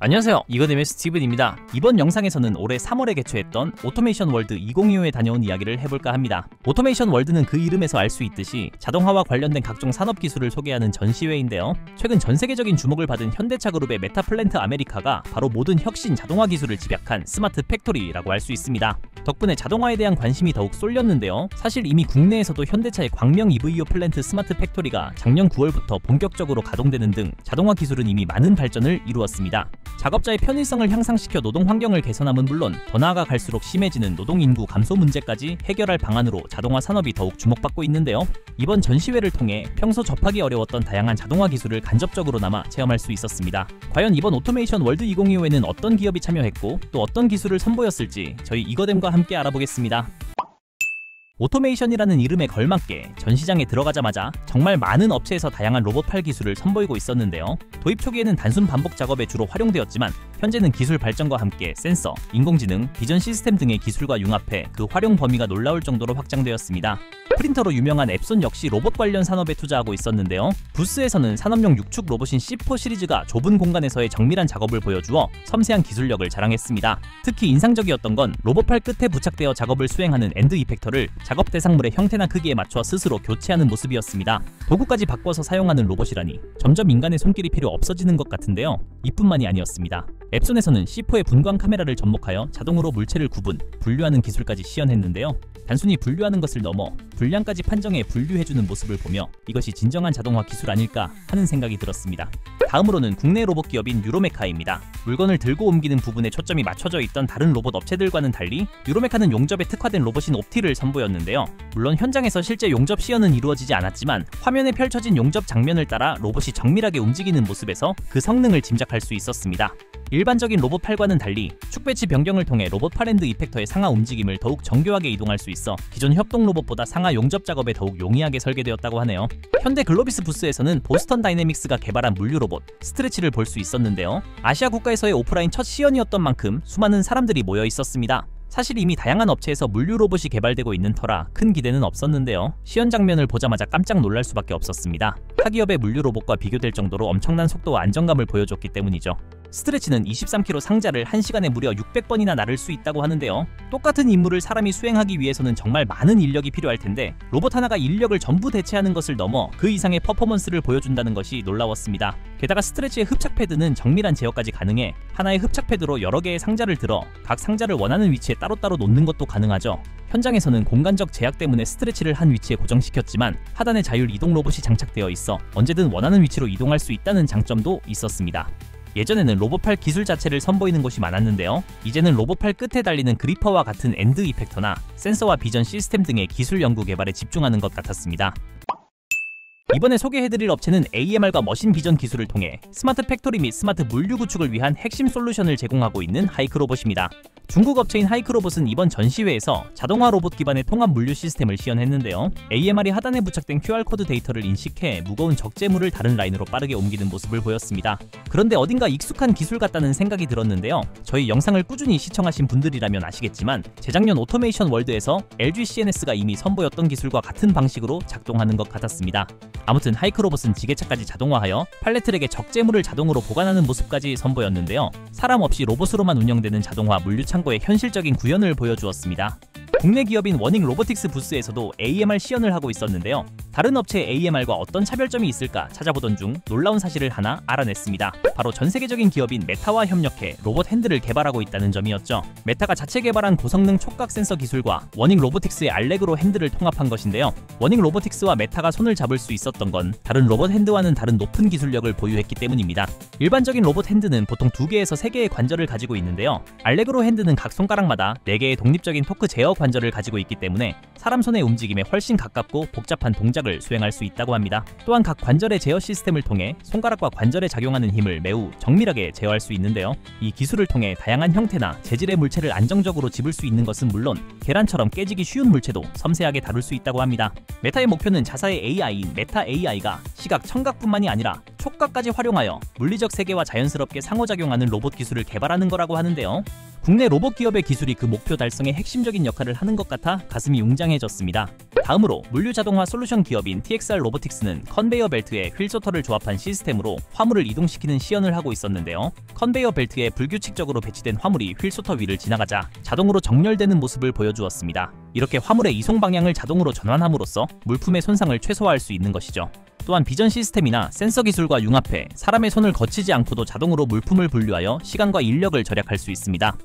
안녕하세요. 이거댐의 스티븐입니다. 이번 영상에서는 올해 3월에 개최했던 오토메이션 월드 2025에 다녀온 이야기를 해볼까 합니다. 오토메이션 월드는 그 이름에서 알 수 있듯이 자동화와 관련된 각종 산업 기술을 소개하는 전시회인데요. 최근 전 세계적인 주목을 받은 현대차 그룹의 메타플랜트 아메리카가 바로 모든 혁신 자동화 기술을 집약한 스마트 팩토리라고 할 수 있습니다. 덕분에 자동화에 대한 관심이 더욱 쏠렸는데요. 사실 이미 국내에서도 현대차의 광명 EVO 플랜트 스마트 팩토리가 작년 9월부터 본격적으로 가동되는 등 자동화 기술은 이미 많은 발전을 이루었습니다 작업자의 편의성을 향상시켜 노동 환경을 개선함은 물론 더 나아가 갈수록 심해지는 노동 인구 감소 문제까지 해결할 방안으로 자동화 산업이 더욱 주목받고 있는데요. 이번 전시회를 통해 평소 접하기 어려웠던 다양한 자동화 기술을 간접적으로나마 체험할 수 있었습니다. 과연 이번 오토메이션 월드 2025에는 어떤 기업이 참여했고 또 어떤 기술을 선보였을지 저희 이거댐과 함께 알아보겠습니다. 오토메이션이라는 이름에 걸맞게 전시장에 들어가자마자 정말 많은 업체에서 다양한 로봇팔 기술을 선보이고 있었는데요. 도입 초기에는 단순 반복 작업에 주로 활용되었지만 현재는 기술 발전과 함께 센서, 인공지능, vision system 등의 기술과 융합해 그 활용 범위가 놀라울 정도로 확장되었습니다. 프린터로 유명한 엡손 역시 로봇 관련 산업에 투자하고 있었는데요. 부스에서는 산업용 육축 로봇인 C4 시리즈가 좁은 공간에서의 정밀한 작업을 보여주어 섬세한 기술력을 자랑했습니다. 특히 인상적이었던 건 로봇팔 끝에 부착되어 작업을 수행하는 end effector를 작업 대상물의 형태나 크기에 맞춰 스스로 교체하는 모습이었습니다. 도구까지 바꿔서 사용하는 로봇이라니 점점 인간의 손길이 필요 없어지는 것 같은데요. 이뿐만이 아니었습니다. 앱손에서는 C4의 분광 카메라를 접목하여 자동으로 물체를 구분, 분류하는 기술까지 시연했는데요. 단순히 분류하는 것을 넘어 분량까지 판정해 분류해주는 모습을 보며 이것이 진정한 자동화 기술 아닐까 하는 생각이 들었습니다. 다음으로는 국내 로봇 기업인 유로메카입니다. 물건을 들고 옮기는 부분에 초점이 맞춰져 있던 다른 로봇 업체들과는 달리 유로메카는 용접에 특화된 로봇인 옵티를 선보였는데요. 물론 현장에서 실제 용접 시연은 이루어지지 않았지만 화면에 펼쳐진 용접 장면을 따라 로봇이 정밀하게 움직이는 모습에서 그 성능을 짐작할 수 있었습니다. 일반적인 로봇 팔과는 달리 축 배치 변경을 통해 로봇 팔 end effector의 상하 움직임을 더욱 정교하게 이동할 수 있어 기존 협동 로봇보다 상하 용접 작업에 더욱 용이하게 설계되었다고 하네요. 현대 글로비스 부스에서는 보스턴 다이내믹스가 개발한 물류 로봇 스트레치를 볼 수 있었는데요. 아시아 국가에서의 오프라인 첫 시연이었던 만큼 수많은 사람들이 모여 있었습니다. 사실 이미 다양한 업체에서 물류 로봇이 개발되고 있는 터라 큰 기대는 없었는데요. 시연 장면을 보자마자 깜짝 놀랄 수밖에 없었습니다. 타기업의 물류 로봇과 비교될 정도로 엄청난 속도와 안정감을 보여줬기 때문이죠. 스트레치는 23kg 상자를 1시간에 무려 600번이나 나를 수 있다고 하는데요. 똑같은 임무를 사람이 수행하기 위해서는 정말 많은 인력이 필요할 텐데 로봇 하나가 인력을 전부 대체하는 것을 넘어 그 이상의 퍼포먼스를 보여준다는 것이 놀라웠습니다. 게다가 스트레치의 흡착 패드는 정밀한 제어까지 가능해 하나의 흡착 패드로 여러 개의 상자를 들어 각 상자를 원하는 위치에 따로따로 놓는 것도 가능하죠. 현장에서는 공간적 제약 때문에 스트레치를 한 위치에 고정시켰지만 하단에 자율 이동 로봇이 장착되어 있어 언제든 원하는 위치로 이동할 수 있다는 장점도 있었습니다. 예전에는 로봇팔 기술 자체를 선보이는 곳이 많았는데요. 이제는 로봇팔 끝에 달리는 gripper와 같은 end effector나 센서와 vision system 등의 기술 연구 개발에 집중하는 것 같았습니다. 이번에 소개해드릴 업체는 AMR과 machine vision 기술을 통해 스마트 팩토리 및 스마트 물류 구축을 위한 핵심 솔루션을 제공하고 있는 하이크로봇입니다. 중국 업체인 하이크로봇은 이번 전시회에서 자동화 로봇 기반의 통합 물류 시스템을 시연했는데요. AMR이 하단에 부착된 QR코드 데이터를 인식해 무거운 적재물을 다른 라인으로 빠르게 옮기는 모습을 보였습니다. 그런데 어딘가 익숙한 기술 같다는 생각이 들었는데요. 저희 영상을 꾸준히 시청하신 분들이라면 아시겠지만 재작년 오토메이션 월드에서 LG CNS가 이미 선보였던 기술과 같은 방식으로 작동하는 것 같았습니다. 아무튼 하이크로봇은 지게차까지 자동화하여 pallet rack에 적재물을 자동으로 보관하는 모습까지 선보였는데요. 사람 없이 로봇으로만 운영되는 자동화 물류 창고의 현실적인 구현을 보여주었습니다. 국내 기업인 원익 로보틱스 부스에서도 AMR 시연을 하고 있었는데요. 다른 업체 AMR과 어떤 차별점이 있을까 찾아보던 중 놀라운 사실을 하나 알아냈습니다. 바로 전 세계적인 기업인 메타와 협력해 로봇 핸드를 개발하고 있다는 점이었죠. 메타가 자체 개발한 고성능 촉각 센서 기술과 원익 로보틱스의 알레그로 핸드를 통합한 것인데요. 원익 로보틱스와 메타가 손을 잡을 수 있었던 건 다른 로봇 핸드와는 다른 높은 기술력을 보유했기 때문입니다. 일반적인 로봇 핸드는 보통 2개에서 3개의 관절을 가지고 있는데요. 알레그로 핸드는 각 손가락마다 4개의 독립적인 토크 제어 관절을 가지고 있기 때문에 사람 손의 움직임에 훨씬 가깝고 복잡한 동작을 수행할 수 있다고 합니다. 또한 각 관절의 제어 시스템을 통해 손가락과 관절에 작용하는 힘을 매우 정밀하게 제어할 수 있는데요. 이 기술을 통해 다양한 형태나 재질의 물체를 안정적으로 집을 수 있는 것은 물론 계란처럼 깨지기 쉬운 물체도 섬세하게 다룰 수 있다고 합니다. 메타의 목표는 자사의 AI인 메타 AI가 시각, 청각뿐만이 아니라 촉각까지 활용하여 물리적 세계와 자연스럽게 상호작용하는 로봇 기술을 개발하는 거라고 하는데요. 국내 로봇 기업의 기술이 그 목표 달성에 핵심적인 역할을 하는 것 같아 가슴이 웅장해졌습니다. 다음으로 물류 자동화 솔루션 기업인 TXR 로보틱스는 컨베이어 벨트에 wheel sorter를 조합한 시스템으로 화물을 이동시키는 시연을 하고 있었는데요. 컨베이어 벨트에 불규칙적으로 배치된 화물이 wheel sorter 위를 지나가자 자동으로 정렬되는 모습을 보여주었습니다. 이렇게 화물의 이송 방향을 자동으로 전환함으로써 물품의 손상을 최소화할 수 있는 것이죠. 또한 비전 시스템이나 센서 기술과 융합해 사람의 손을 거치지 않고도 자동으로 물품을 분류하여 시간과 인력을 절약할 수 있습니다.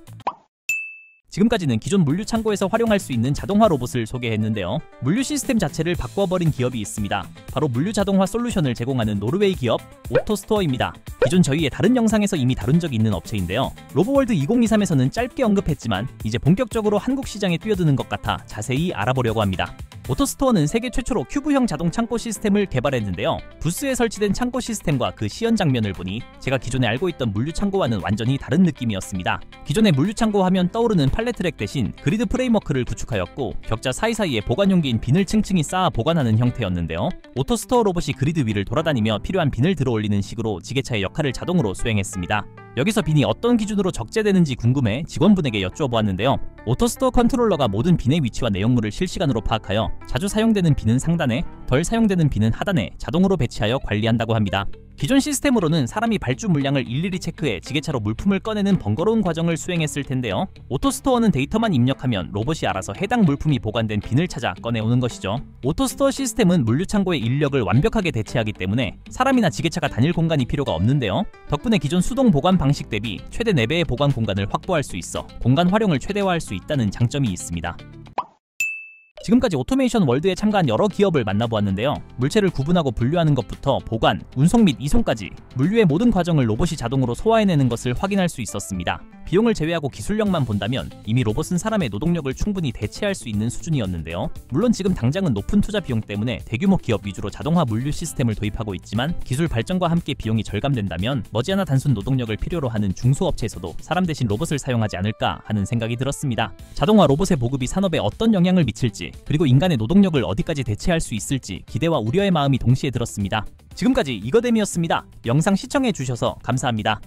지금까지는 기존 물류 창고에서 활용할 수 있는 자동화 로봇을 소개했는데요. 물류 시스템 자체를 바꿔버린 기업이 있습니다. 바로 물류 자동화 솔루션을 제공하는 노르웨이 기업 오토스토어입니다. 기존 저희의 다른 영상에서 이미 다룬 적이 있는 업체인데요. 로보월드 2023에서는 짧게 언급했지만 이제 본격적으로 한국 시장에 뛰어드는 것 같아 자세히 알아보려고 합니다. 오토스토어는 세계 최초로 큐브형 자동 창고 시스템을 개발했는데요. 부스에 설치된 창고 시스템과 그 시연 장면을 보니 제가 기존에 알고 있던 물류 창고와는 완전히 다른 느낌이었습니다. 기존의 물류 창고 하면 떠오르는 pallet rack 대신 grid framework를 구축하였고 격자 사이사이에 보관 용기인 bin을 층층이 쌓아 보관하는 형태였는데요. 오토스토어 로봇이 grid 위를 돌아다니며 필요한 bin을 들어 올리는 식으로 지게차의 역할을 자동으로 수행했습니다. 여기서 bin이 어떤 기준으로 적재되는지 궁금해 직원분에게 여쭈어보았는데요. 오토스토어 컨트롤러가 모든 bin의 위치와 내용물을 실시간으로 파악하여 자주 사용되는 bin은 상단에, 덜 사용되는 bin은 하단에 자동으로 배치하여 관리한다고 합니다. 기존 시스템으로는 사람이 발주 물량을 일일이 체크해 지게차로 물품을 꺼내는 번거로운 과정을 수행했을 텐데요. 오토스토어는 데이터만 입력하면 로봇이 알아서 해당 물품이 보관된 bin을 찾아 꺼내오는 것이죠. 오토스토어 시스템은 물류창고의 인력을 완벽하게 대체하기 때문에 사람이나 지게차가 다닐 공간이 필요가 없는데요. 덕분에 기존 수동 보관 방식 대비 최대 4배의 보관 공간을 확보할 수 있어 공간 활용을 최대화할 수 있다는 장점이 있습니다. 지금까지 오토메이션 월드에 참가한 여러 기업을 만나보았는데요. 물체를 구분하고 분류하는 것부터 보관, 운송 및 이송까지 물류의 모든 과정을 로봇이 자동으로 소화해내는 것을 확인할 수 있었습니다. 비용을 제외하고 기술력만 본다면 이미 로봇은 사람의 노동력을 충분히 대체할 수 있는 수준이었는데요. 물론 지금 당장은 높은 투자 비용 때문에 대규모 기업 위주로 자동화 물류 시스템을 도입하고 있지만 기술 발전과 함께 비용이 절감된다면 머지않아 단순 노동력을 필요로 하는 중소업체에서도 사람 대신 로봇을 사용하지 않을까 하는 생각이 들었습니다. 자동화 로봇의 보급이 산업에 어떤 영향을 미칠지 그리고 인간의 노동력을 어디까지 대체할 수 있을지 기대와 우려의 마음이 동시에 들었습니다. 지금까지 이거댐이었습니다. 영상 시청해 주셔서 감사합니다.